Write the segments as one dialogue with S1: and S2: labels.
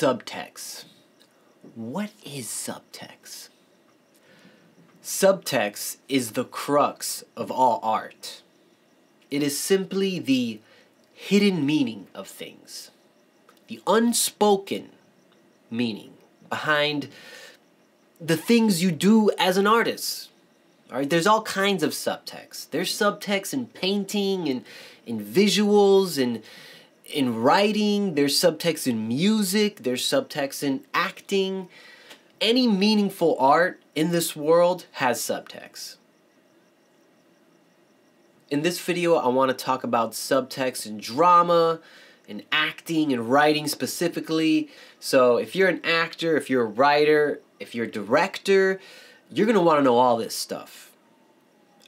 S1: Subtext. What is subtext? Subtext is the crux of all art. It is simply the hidden meaning of things, the unspoken meaning behind the things you do as an artist. All right, there's all kinds of subtext. There's subtext in painting and in visuals and in writing, there's subtext in music, there's subtext in acting. Any meaningful art in this world has subtext. In this video, I want to talk about subtext in drama, in acting, and writing specifically. So, if you're an actor, if you're a writer, if you're a director, you're going to want to know all this stuff.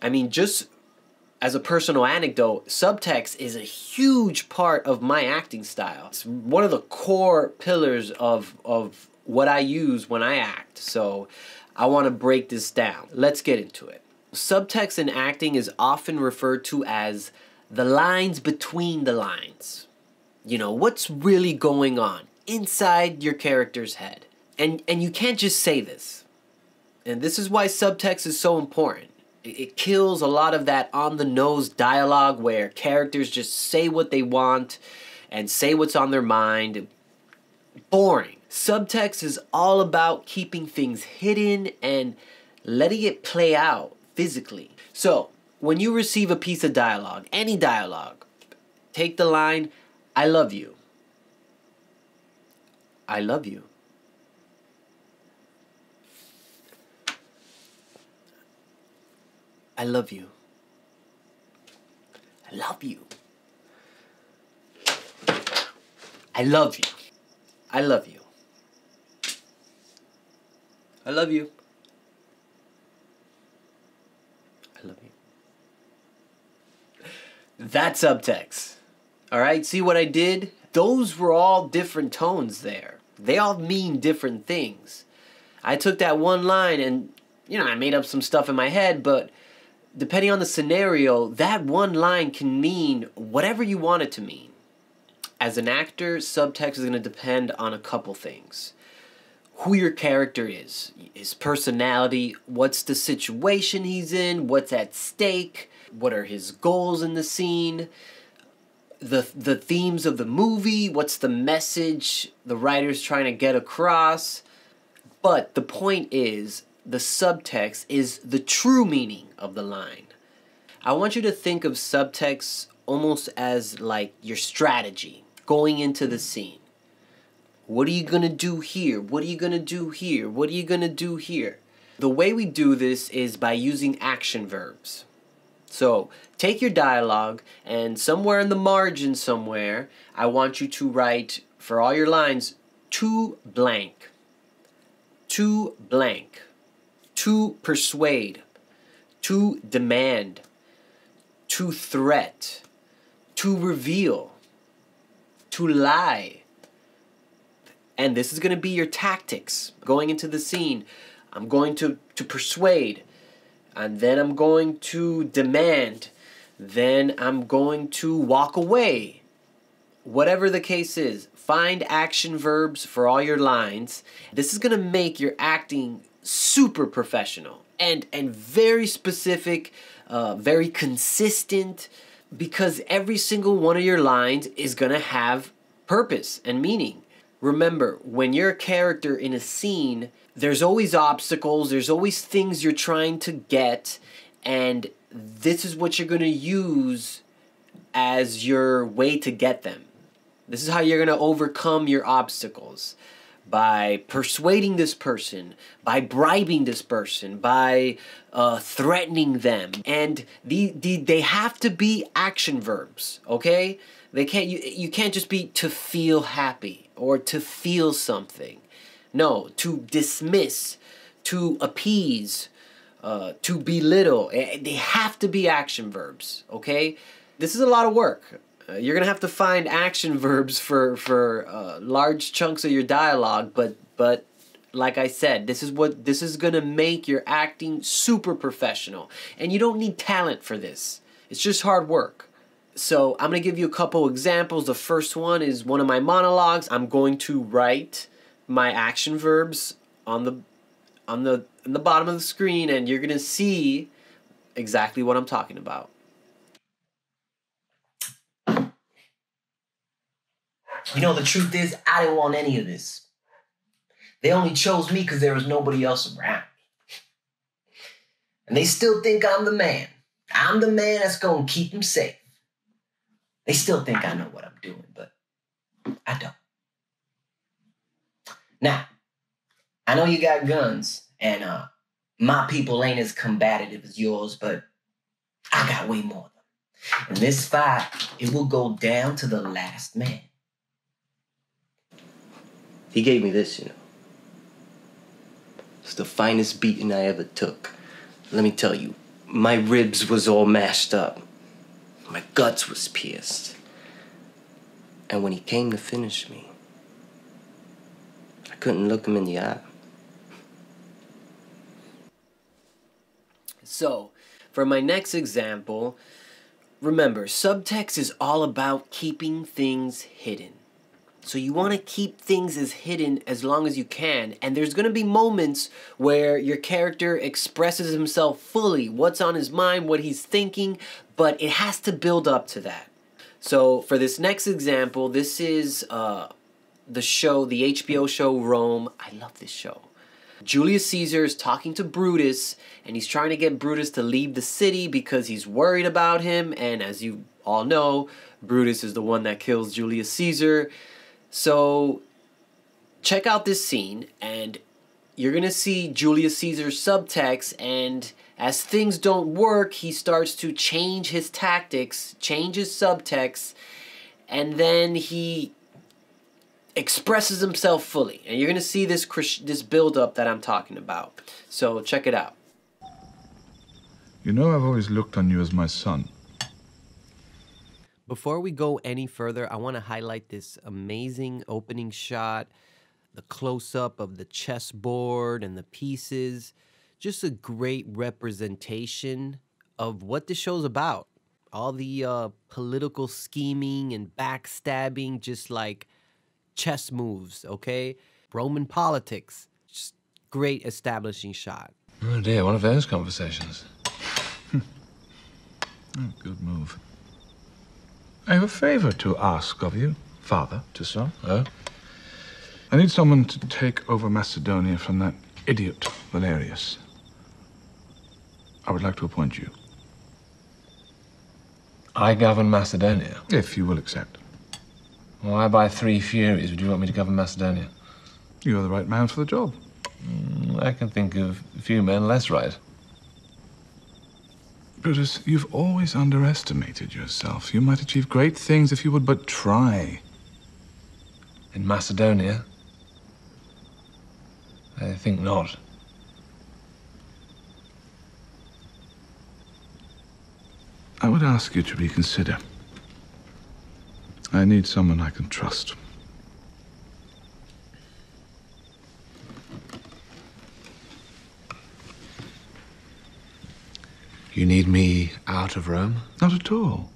S1: I mean, just as a personal anecdote, subtext is a huge part of my acting style. It's one of the core pillars of, of what I use when I act. So I want to break this down. Let's get into it. Subtext in acting is often referred to as the lines between the lines. You know, what's really going on inside your character's head. And and you can't just say this. And this is why subtext is so important it kills a lot of that on the nose dialogue where characters just say what they want and say what's on their mind. Boring. Subtext is all about keeping things hidden and letting it play out physically. So, when you receive a piece of dialogue, any dialogue, take the line, I love you. I love you. I love you. I love you. I love you. I love you. I love you. I love you. That's subtext. Alright, see what I did? Those were all different tones there. They all mean different things. I took that one line and, you know, I made up some stuff in my head, but depending on the scenario, that one line can mean whatever you want it to mean. As an actor, subtext is going to depend on a couple things. Who your character is, his personality, what's the situation he's in, what's at stake, what are his goals in the scene, the the themes of the movie, what's the message the writer's trying to get across. But the point is the subtext is the true meaning of the line. I want you to think of subtext almost as like your strategy going into the scene. What are you going to do here? What are you going to do here? What are you going to do here? The way we do this is by using action verbs. So take your dialogue and somewhere in the margin somewhere, I want you to write for all your lines to blank. To blank to persuade, to demand, to threat, to reveal, to lie. And this is going to be your tactics going into the scene. I'm going to, to persuade, and then I'm going to demand, then I'm going to walk away. Whatever the case is, find action verbs for all your lines. This is going to make your acting super professional and and very specific, uh, very consistent, because every single one of your lines is gonna have purpose and meaning. Remember, when you're a character in a scene, there's always obstacles, there's always things you're trying to get, and this is what you're gonna use as your way to get them. This is how you're gonna overcome your obstacles by persuading this person, by bribing this person, by uh, threatening them. And the, the, they have to be action verbs, okay? They can't, you, you can't just be to feel happy or to feel something. No, to dismiss, to appease, uh, to belittle. Eh, they have to be action verbs, okay? This is a lot of work. Uh, you're gonna have to find action verbs for for uh, large chunks of your dialogue, but but like I said, this is what this is gonna make your acting super professional, and you don't need talent for this. It's just hard work. So I'm to give you a couple examples. The first one is one of my monologues. I'm going to write my action verbs on the on the in the bottom of the screen and you're to see exactly what I'm talking about.
S2: You know, the truth is, I didn't want any of this. They only chose me because there was nobody else around. And they still think I'm the man. I'm the man that's going to keep them safe. They still think I know what I'm doing, but I don't. Now, I know you got guns, and uh, my people ain't as combative as yours, but I got way more of them. In this fight, it will go down to the last man.
S3: He gave me this, you know. It's the finest beating I ever took. Let me tell you, my ribs was all mashed up. My guts was pierced. And when he came to finish me, I couldn't look him in the eye.
S1: So, for my next example, remember, subtext is all about keeping things hidden. So you want to keep things as hidden as long as you can. And there's going to be moments where your character expresses himself fully, what's on his mind, what he's thinking, but it has to build up to that. So for this next example, this is uh, the show, the HBO show Rome. I love this show. Julius Caesar is talking to Brutus, and he's trying to get Brutus to leave the city because he's worried about him. And as you all know, Brutus is the one that kills Julius Caesar. So check out this scene, and you're gonna see Julius Caesar's subtext, and as things don't work, he starts to change his tactics, change his subtext, and then he expresses himself fully. And you're gonna see this this build up that I'm talking about. So check it out.
S4: You know, I've always looked on you as my son.
S1: Before we go any further, I want to highlight this amazing opening shot, the close up of the chessboard and the pieces. Just a great representation of what the show's about. All the uh, political scheming and backstabbing, just like chess moves, okay? Roman politics. Just great establishing shot.
S5: Oh dear, one of those conversations.
S4: oh, good move. I have a favor to ask of you, Father Tissot.
S5: Oh?
S4: I need someone to take over Macedonia from that idiot Valerius. I would like to appoint you.
S5: I govern Macedonia?
S4: If you will accept.
S5: Why, by three Furies, would you want me to govern Macedonia?
S4: You are the right man for the job.
S5: Mm, I can think of few men less right.
S4: Brutus, you've always underestimated yourself. You might achieve great things if you would but try.
S5: In Macedonia? I think not.
S4: I would ask you to reconsider. I need someone I can trust.
S5: You need me out of Rome?
S4: Not at all.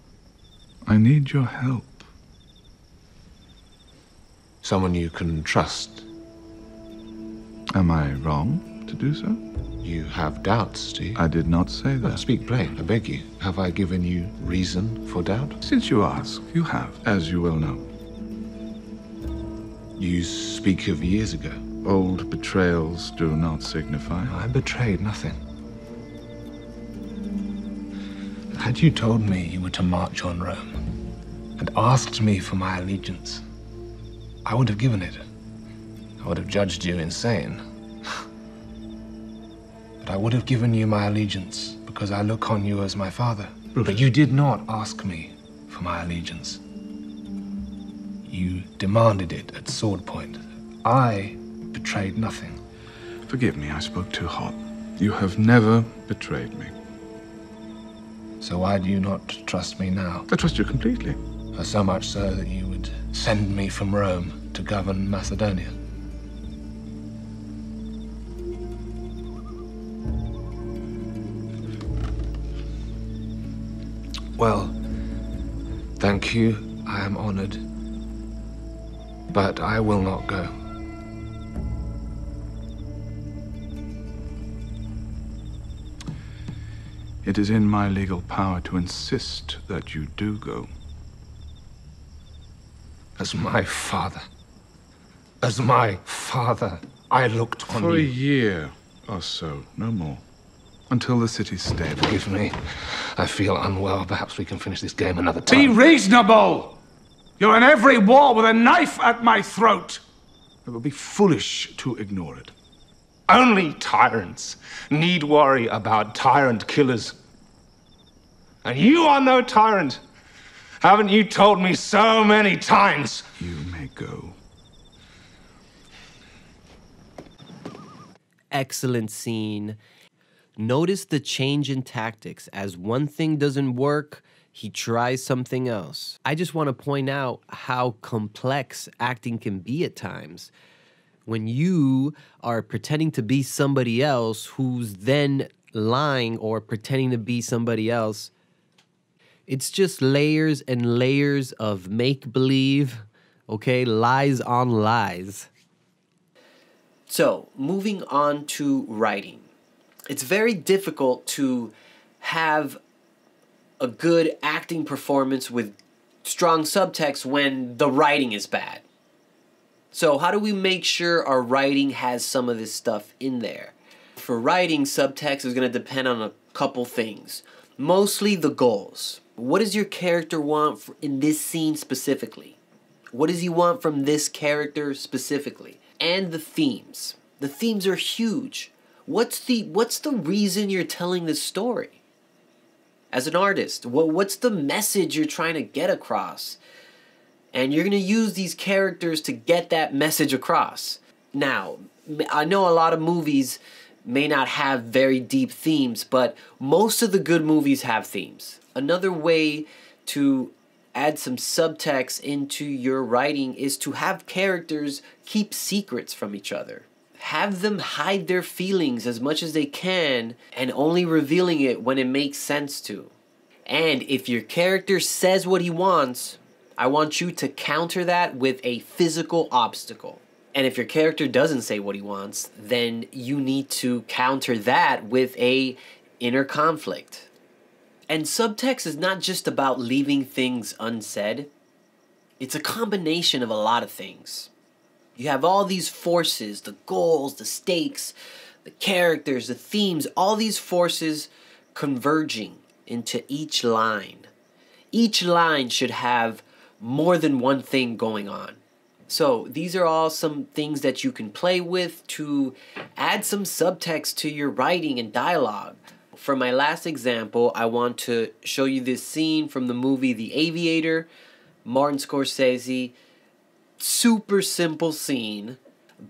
S4: I need your help.
S5: Someone you can trust.
S4: Am I wrong to do so?
S5: You have doubts, do you?
S4: I did not say that.
S5: speak plain, I beg you. Have I given you reason for doubt?
S4: Since you ask, you have, as you well know.
S5: You speak of years ago.
S4: Old betrayals do not signify.
S5: I betrayed nothing. Had you told me you were to march on Rome and asked me for my allegiance, I would have given it. I would have judged you insane. but I would have given you my allegiance because I look on you as my father. But you did not ask me for my allegiance. You demanded it at sword point. I betrayed nothing.
S4: Forgive me, I spoke too hot. You have never betrayed me.
S5: So why do you not trust me now?
S4: I trust you completely.
S5: Uh, so much so that you would send me from Rome to govern Macedonia. Well, Thank you. I am honored. But I will not go.
S4: It is in my legal power to insist that you do go.
S5: As my father. As my father, I looked on
S4: For a year or so, no more. Until the city's stable.
S5: Forgive me. I feel unwell. Perhaps we can finish this game another time.
S6: Be reasonable! You're in every war with a knife at my throat!
S4: It would be foolish to ignore it.
S5: Only tyrants need worry about tyrant killers. And you are no tyrant. Haven't you told me so many times?
S4: You may go.
S1: excellent scene. Notice the change in tactics. As one thing doesn't work, he tries something else. I just want to point out how complex acting can be at times. When you are pretending to be somebody else who's then lying or pretending to be somebody else, it's just layers and layers of make believe, okay? Lies on lies. So, moving on to writing. It's very difficult to have a good acting performance with strong subtext when the writing is bad. So, how do we make sure our writing has some of this stuff in there? For writing, subtext is going to depend on a couple things. Mostly the goals. What does your character want in this scene specifically? What does he want from this character specifically? And the themes. The themes are huge. What's the what's the reason you're telling this story? As an artist, what what's the message you're trying to get across? And you're going to use these characters to get that message across. Now, I know a lot of movies may not have very deep themes, but most of the good movies have themes. Another way to add some subtext into your writing is to have characters keep secrets from each other. Have them hide their feelings as much as they can and only revealing it when it makes sense to. And if your character says what he wants, I want you to counter that with a physical obstacle. And if your character doesn't say what he wants, then you need to counter that with a inner conflict. And subtext is not just about leaving things unsaid. It's a combination of a lot of things. You have all these forces, the goals, the stakes, the characters, the themes, all these forces converging into each line. Each line should have more than one thing going on. So, these are all some things that you can play with to add some subtext to your writing and dialogue. For my last example, I want to show you this scene from the movie The Aviator, Martin Scorsese. Super simple scene,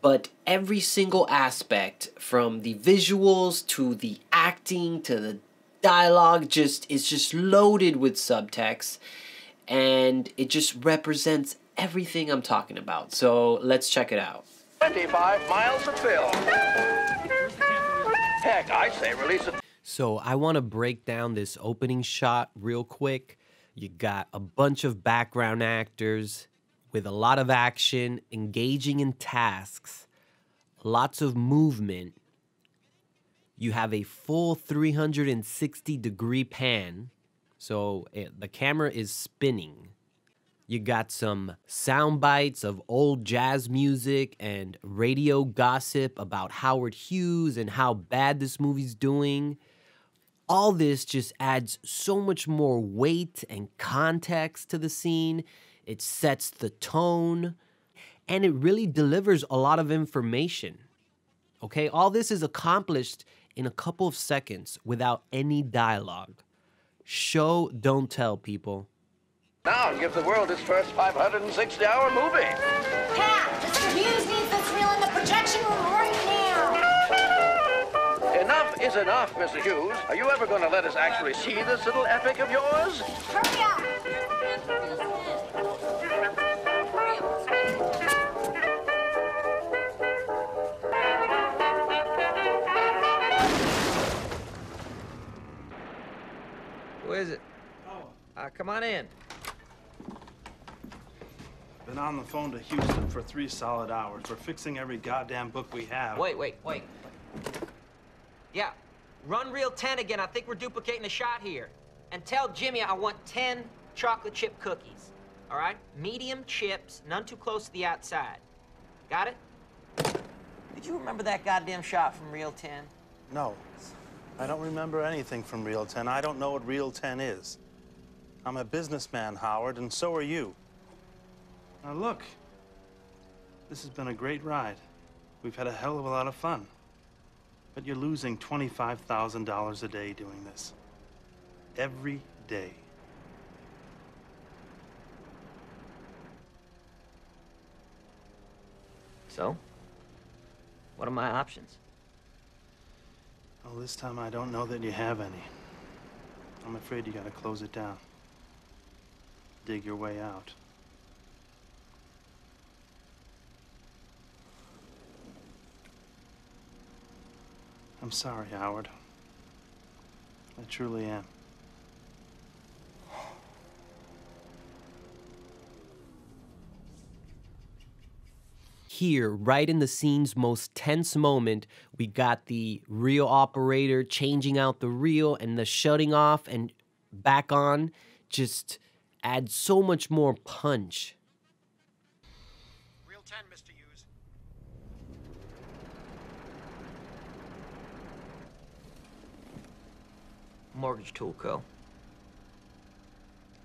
S1: but every single aspect from the visuals to the acting to the dialogue just is just loaded with subtext and it just represents everything I'm talking about. So let's check it out.
S7: 25 miles of film. Heck, I say release it.
S1: So I want to break down this opening shot real quick. You got a bunch of background actors with a lot of action, engaging in tasks, lots of movement. You have a full 360 degree pan, so it, the camera is spinning. You got some sound bites of old jazz music and radio gossip about Howard Hughes and how bad this movie's doing. All this just adds so much more weight and context to the scene. It sets the tone and it really delivers a lot of information. Okay, all this is accomplished in a couple of seconds without any dialogue. Show, don't tell, people.
S7: Now give the world its first 560 hour movie.
S8: Pat, Mr. Hughes needs this reel in the projection room right now.
S7: Enough is enough, Mr. Hughes. Are you ever going to let us actually see this little epic of yours?
S8: Hurry up.
S9: Is it? Uh, come on in. Been on the phone to Houston for three solid hours. We're fixing every goddamn book we have.
S10: Wait, wait, wait. Yeah, run reel 10 again. I think we're duplicating a shot here. And tell Jimmy I want 10 chocolate chip cookies. All right? Medium chips, none too close to the outside. Got it? Did you remember that goddamn shot from reel 10?
S9: No. I don't remember anything from Reel 10. I don't know what Reel 10 is. I'm a businessman, Howard, and so are you. Now look, this has been a great ride. We've had a hell of a lot of fun. But you're losing $25,000 a day doing this. Every day.
S10: So? What are my options?
S9: Well, this time I don't know that you have any. I'm afraid you gotta close it down. Dig your way out. I'm sorry, Howard. I truly am.
S1: Here, right in the scene's most tense moment, we got the reel operator changing out the reel and the shutting off and back on just adds so much more punch.
S7: Reel 10, Mr. Hughes.
S10: Mortgage Tool Co.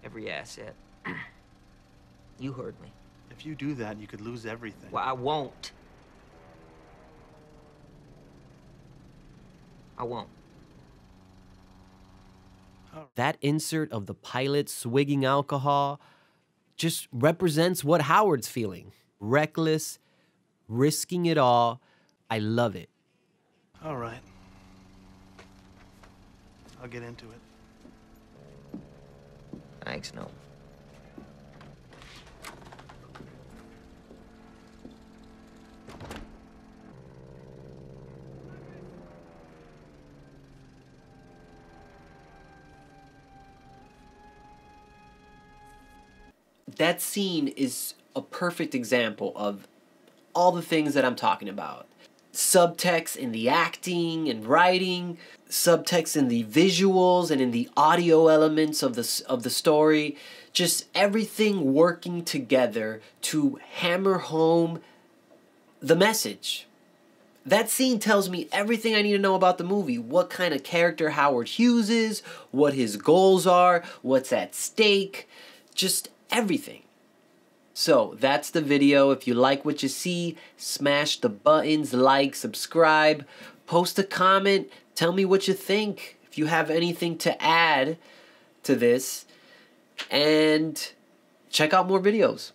S10: Every asset. you heard me.
S9: If you do that, you could lose everything.
S10: Well, I won't. I won't.
S1: That insert of the pilot swigging alcohol just represents what Howard's feeling reckless, risking it all. I love it.
S9: All right. I'll get into it.
S10: Thanks, no.
S1: That scene is a perfect example of all the things that I'm talking about. Subtext in the acting and writing, subtext in the visuals and in the audio elements of the of the story, just everything working together to hammer home the message. That scene tells me everything I need to know about the movie. What kind of character Howard Hughes is, what his goals are, what's at stake, just everything. So that's the video. If you like what you see, smash the buttons, like, subscribe, post a comment, tell me what you think. If you have anything to add to this, and check out more videos.